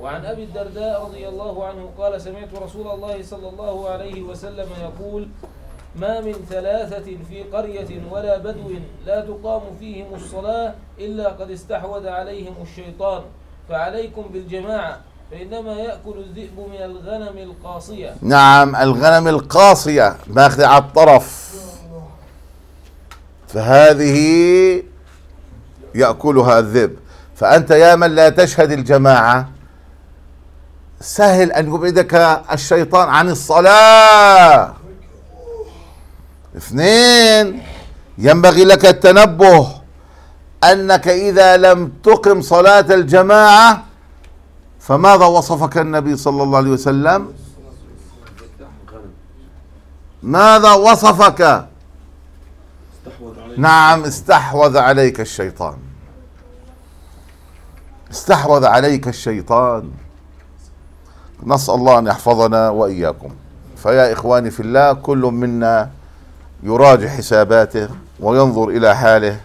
وعن أبي الدرداء رضي الله عنه قال سمعت رسول الله صلى الله عليه وسلم يقول ما من ثلاثة في قرية ولا بدو لا تقام فيهم الصلاة إلا قد استحوذ عليهم الشيطان فعليكم بالجماعة فإنما يأكل الذئب من الغنم القاصية. نعم الغنم القاصية ماخذة على الطرف. فهذه يأكلها الذئب. فأنت يا من لا تشهد الجماعة سهل أن يبعدك الشيطان عن الصلاة. اثنين ينبغي لك التنبه أنك إذا لم تقم صلاة الجماعة فماذا وصفك النبي صلى الله عليه وسلم؟ ماذا وصفك؟ نعم استحوذ عليك الشيطان. استحوذ عليك الشيطان. نسأل الله أن يحفظنا وإياكم. فيا إخواني في الله كل منا يراجع حساباته وينظر إلى حاله.